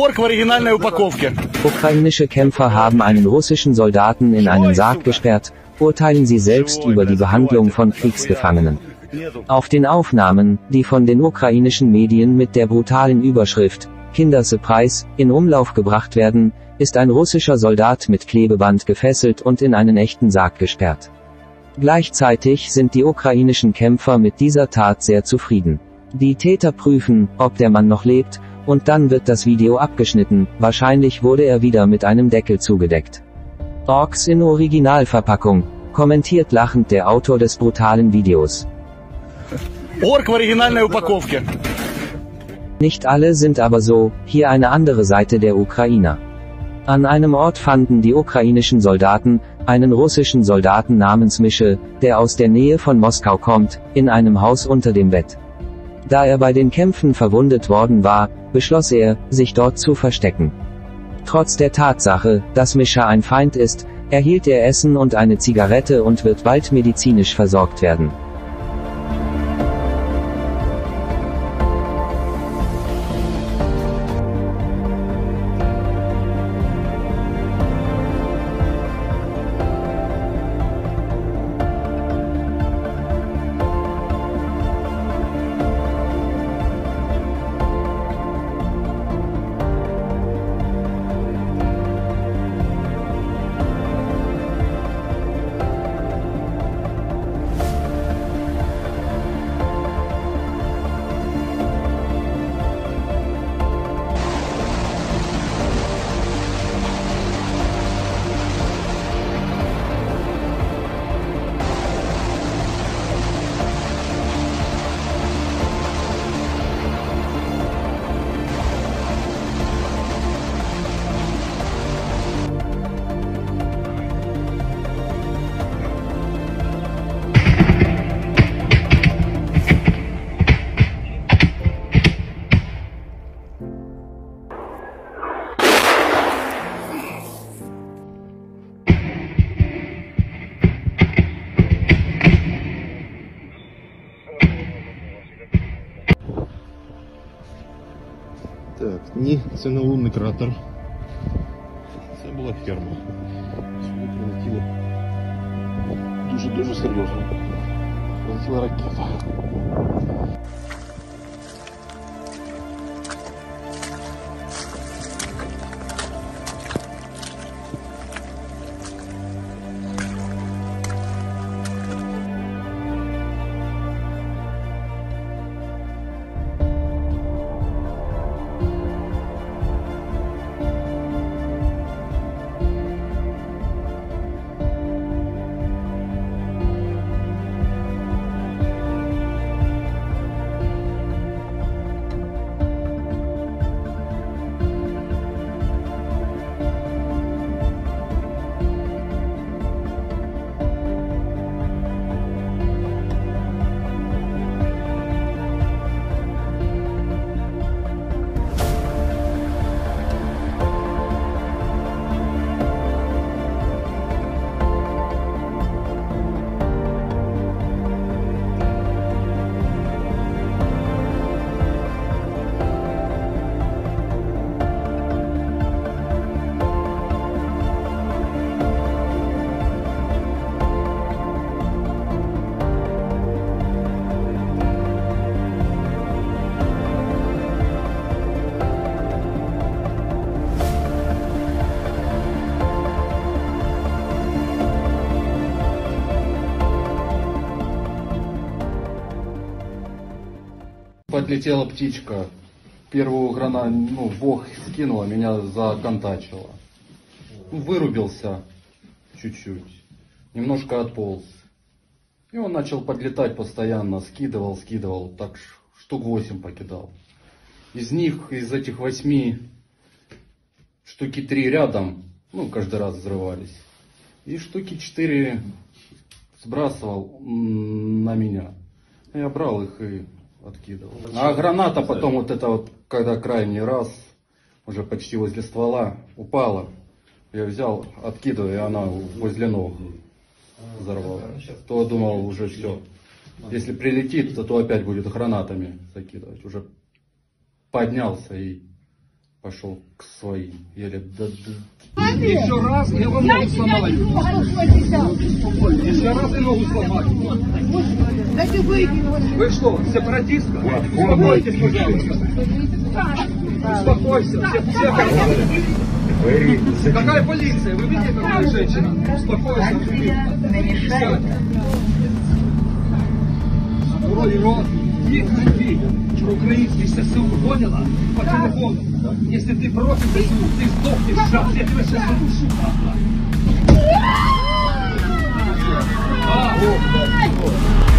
Орк в оригинальной упаковке. Ukrainische Kämpfer haben einen russischen Soldaten in einen Sarg gesperrt, urteilen sie selbst über die Behandlung von Kriegsgefangenen. Auf den Aufnahmen, die von den ukrainischen Medien mit der brutalen Überschrift Kindersurprise in Umlauf gebracht werden, ist ein russischer Soldat mit Klebeband gefesselt und in einen echten Sarg gesperrt. Gleichzeitig sind die ukrainischen Kämpfer mit dieser Tat sehr zufrieden. Die Täter prüfen, ob der Mann noch lebt, und dann wird das Video abgeschnitten, wahrscheinlich wurde er wieder mit einem Deckel zugedeckt. Orks in Originalverpackung, kommentiert lachend der Autor des brutalen Videos. Орк в оригинальной упаковке. Nicht alle sind aber so, hier eine andere Seite der Ukrainer. An einem Ort fanden die ukrainischen Soldaten, einen russischen Soldaten namens Mische, der aus der Nähe von Moskau kommt, in einem Haus unter dem Bett. Da er bei den Kämpfen verwundet worden war, beschloss er, sich dort zu verstecken. Trotz der Tatsache, dass Mischa ein Feind ist, erhielt er Essen und eine Zigarette und wird bald medizinisch versorgt werden. Так, ні, це не лунний кратер. Це була ферма. Сюди прилетіло дуже-дуже серйозно. Прилетіла ракета. Подлетела птичка. Первую гранату, ну, бог скинула, меня законтачила. Вырубился чуть-чуть. Немножко отполз. И он начал подлетать постоянно, скидывал, скидывал, так штук восемь покидал. Из них, из этих восьми, штуки три рядом, ну, каждый раз взрывались. И штуки четыре сбрасывал на меня. Я брал их и откидывал. А граната потом вот это вот, когда крайний раз, уже почти возле ствола, упала. Я взял, откидываю, и она возле ног взорвала. То думал уже все. Если прилетит, то, то опять будет гранатами закидывать. Уже поднялся и пошел к своим. Еле да, да, Еще раз я вам ногу сломаю. Еще раз я ногу сломаю. Вы что, сепаратистка? Успокойтесь, пожалуйста. Успокойся. Все, все Какая полиция? Вы видите, какая женщина? Успокойся. Вроде рот. їх любви, что украинские все поняла? По телефону. Если ты против СУ, ты сдохнешь сейчас. Я тебе сейчас задушу, падла. А, вот, вот, вот.